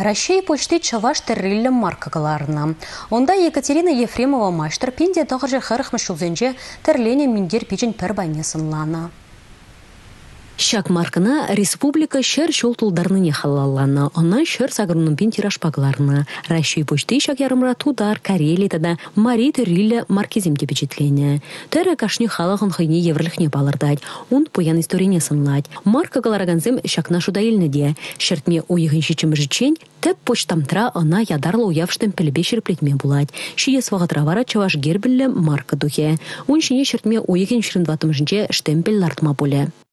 Россия почты чаваш терриллі маркагаларына. Онда Екатерина Ефремова майштыр пенде тағыржы харықмы шулзенже тәрлене миндер печін пір байнесынлана. Шак маркына республика шер шол тулдарныне халалланы, она шер сагрунын пин тиражпагларны. Россия почты шак ярымра тудар, Карелия тада Мари Террилля маркизим тепечетлене. Тәрі кашни халағын хайне еврлихне балырдать, он поян историне сынлать. Марка галараганзем шакна шуда де. Шертме ойығын шичім жичен, тәп почтамтра она ядарлы уявштым пілбе шерплетме булать. Шие свағатравара чаваш гербілі марка духе. Он шине шертме ойығын шырындватым жінче штемпель лартма боле.